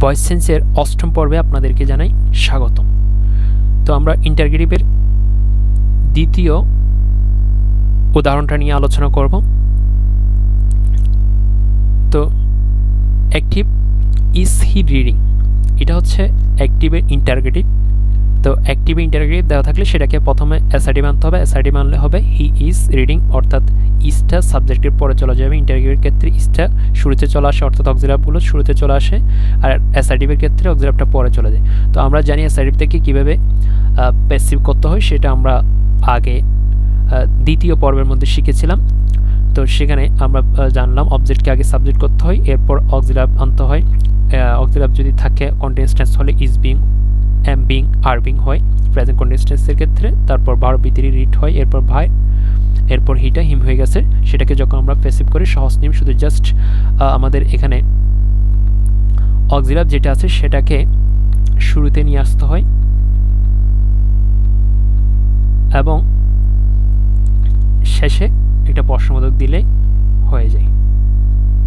Voice সেন্সের অষ্টম পর্বে আপনাদেরকে জানাই স্বাগত তো আমরা ইন্টারগ্রেটিভের দ্বিতীয় উদাহরণটা নিয়ে আলোচনা করব। তো অ্যাক্টিভ ইস হি রিডিং এটা হচ্ছে অ্যাক্টিভের ইন্টারগ্রেটিভ তো অ্যাক্টিভে ইন্টারগ্রেটিভ দেওয়া থাকলে সেটাকে প্রথমে এসআইডি মানতে হবে। এসআইডি মানলে হবে হি ইজ রিডিং অর্থাৎ ইস্টা সাবজেক্টের পরে চলে যাবে। ইন্টারগ্রেটিভের ক্ষেত্রে ইস্টা শুরুতে চলে আসে, অর্থাৎ অক্সিলাভগুলো শুরুতে চলে আসে আর এসআইডিভের ক্ষেত্রে অক্সিলাভটা পরে চলে যায়। তো আমরা জানি এসআইডিভ থেকে কীভাবে প্যাসিভ করতে হয় সেটা আমরা আগে দ্বিতীয় পর্বের মধ্যে শিখেছিলাম। তো সেখানে আমরা জানলাম অবজেক্টকে আগে সাবজেক্ট করতে হয়, এরপর অক্সিলাভ আনতে হয়। অক্সিলাভ যদি থাকে কন্টিনিউস টেন্স হলে is being am being, are being হয়। প্রেজেন্ট কন্টিনিউস টেন্সের ক্ষেত্রে তারপর ভার বিতিরি রিড হয়, এরপর ভাই, এরপর হিটা হিম হয়ে গেছে। সেটাকে যখন আমরা প্যাসিভ করি, সহজ নিয়ম শুধু জাস্ট আমাদের এখানে অক্সিলাভ যেটা আছে সেটাকে শুরুতে নিয়ে আসতে হয়। এবং শেষে একটা প্রশ্নবোধক দিলে হয়ে যায়।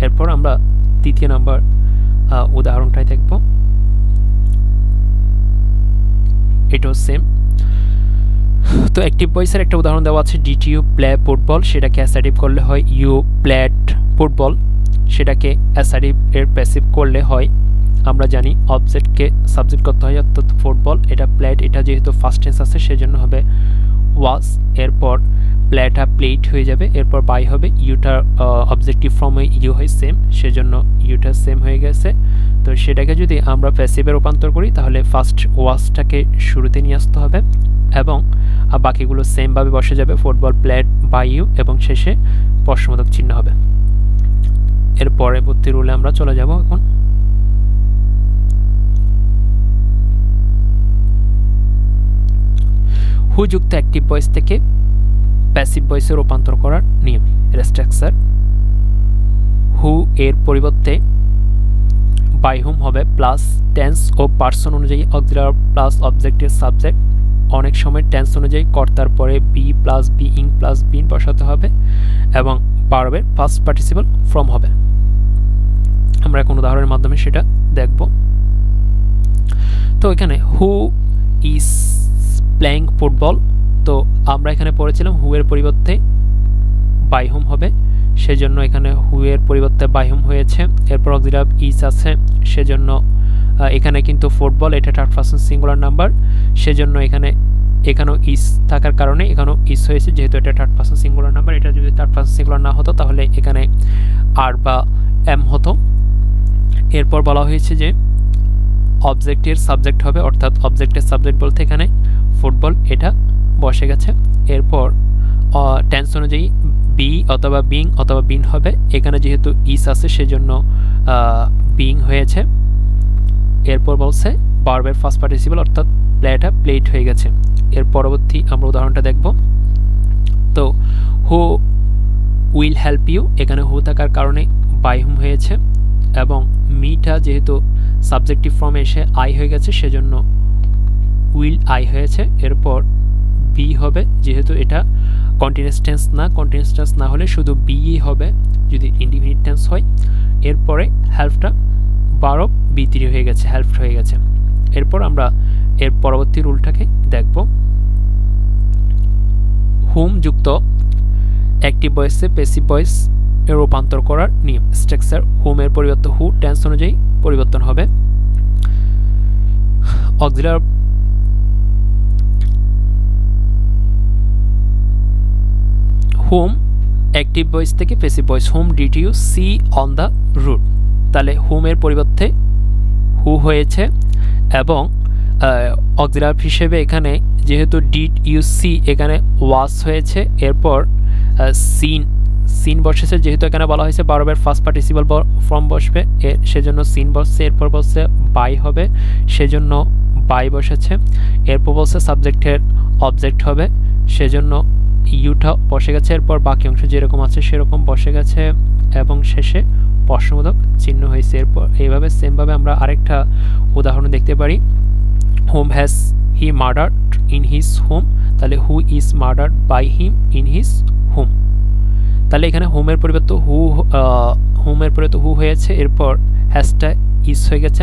এরপর আমরা তৃতীয় নাম্বার উদাহরণটাই দেখব। এটাও সেম তো অ্যাক্টিভ ভয়েসের একটা উদাহরণ দেওয়া আছে ডিটিউ প্লে ফুটবল সেটাকে অ্যাসাইটিভ করলে হয় ইউ প্ল্যাট ফুটবল সেটাকে অ্যাসাইটিভ এর প্যাসিভ করলে হয়, আমরা জানি অবজেক্টকে সাবজেক্ট করতে হয়, অর্থাৎ ফুটবল এটা প্লেট এটা যেহেতু ফার্স্ট টেন্স আছে, সেজন্য হবে ওয়াজ এরপর প্লেটা প্লেট হয়ে যাবে, এরপর বাই হবে ইউটার অবজেক্টিভ ফর্ম হয়ে ইউ হয় সেম সেজন্য ইউটা সেম হয়ে গেছে। তো সেটাকে যদি আমরা প্যাসিভে রূপান্তর করি, তাহলে ফার্স্ট ওয়াজটাকে শুরুতে নিয়ে আসতে হবে এবং বাকিগুলো সেমভাবে বসে যাবে ফুটবল প্লেট বাই ইউ এবং শেষে প্রশ্নবোধক চিহ্ন হবে। এর পরবর্তী রুলে আমরা চলে যাব এখন। হু যুক্ত অ্যাক্টিভ ভয়েস থেকে প্যাসিভ ভয়েসে রূপান্তর করার নিয়ম। এর স্ট্রাকচার হু এর পরিবর্তে বাই হুম হবে প্লাস টেন্স ও পার্সন অনুযায়ী অক্সিলার প্লাস অবজেক্টের সাবজেক্ট অনেক সময় টেন্স অনুযায়ী কর্তার পরে be plus be ing plus been বসাতে হবে এবং পারবের ফার্স্ট পার্টিসিপাল ফ্রম হবে। আমরা এখন উদাহরণের মাধ্যমে সেটা দেখব। তো এখানে হু ইজ প্লেয়িং ফুটবল তো আমরা এখানে পড়েছিলাম হুয়ের পরিবর্তে বাই হোম হবে। সেজন্য এখানে হুয়ের পরিবর্তে বাই হোম হয়েছে। এরপর অক্সিলাভ ইস আছে। সেজন্য এখানে কিন্তু ফুটবল এটা থার্ড পার্সন সিঙ্গুলার নাম্বার সেজন্য এখানে, এখানেও ইস থাকার কারণে এখানেও ইস হয়েছে। যেহেতু এটা থার্ড পার্সন সিঙ্গুলার নাম্বার এটা যদি থার্ড পার্সন সিঙ্গুলার না হতো, তাহলে এখানে আর বা এম হতো। এরপর বলা হয়েছে যে অবজেক্টের সাবজেক্ট হবে, অর্থাৎ অবজেক্টের সাবজেক্ট বলতে এখানে ফুটবল এটা বসে গেছে। এরপর টেন্স অনুযায়ী বি অথবা বিং অথবা বিন হবে। এখানে যেহেতু ইস আছে, সেজন্য বিং হয়েছে। এরপর বলছে বার্বের ফার্স্ট পার্টিসিপাল অর্থাৎ প্লেটা প্লেট হয়ে গেছে। এর পরবর্তী আমরা উদাহরণটা দেখব। তো হু উইল হেল্প ইউ এখানে হু থাকার কারণে বাই হুম হয়েছে। এবং মিটা যেহেতু সাবজেক্টিভ ফর্মে এসে আই হয়ে গেছে, সেজন্য উইল আই হয়েছে, এরপর বি হবে, যেহেতু এটা কন্টিনিউস টেন্স না কন্টিনিউস টেন্স না হলে শুধু বিই হবে, যদি ইন্ডিফিনিট টেন্স হয়। এরপরে হেল্পটা বারো বি থ্রি হয়ে গেছে হেল্প হয়ে গেছে। এরপর আমরা এর পরবর্তী রুলটাকে দেখব। হুম যুক্ত অ্যাক্টিভ ভয়েসে পেসিভ ভয়েস এর রূপান্তর করার নিয়ম। স্ট্রাকচার হোমের পরিবর্তে হু টেন্স অনুযায়ী পরিবর্তন হবে। অক্সিলার হোম অ্যাক্টিভ ভয়েস থেকে passive voice whom did you see on the route তাহলে হোমের পরিবর্তে হু হয়েছে এবং অক্সিলার হিসেবে এখানে যেহেতু ডিড ইউ সি এখানে ওয়াস হয়েছে, এরপর সিন সিন বসেছে যেহেতু এখানে বলা হয়েছে বারবের ফার্স্ট পার্টিসিপাল ফর্ম বসবে সেজন্য সিন বসছে, এরপর বলছে বাই হবে, সেজন্য বাই বসেছে, এরপর বলছে সাবজেক্টের অবজেক্ট হবে, সেজন্য ইউটা বসে গেছে, এরপর বাকি অংশ যেরকম আছে সেরকম বসে গেছে এবং শেষে প্রশ্নবোধক চিহ্ন হয়েছে। এরপর এইভাবে সেমভাবে আমরা আরেকটা উদাহরণ দেখতে পারি। Whom has he murdered in his home তাহলে who is murdered by him in his home তাহলে এখানে হোমের পরিবর্তে হু হোমের পরিবর্তে হু হয়েছে, এরপর হ্যাশটা ইস হয়ে গেছে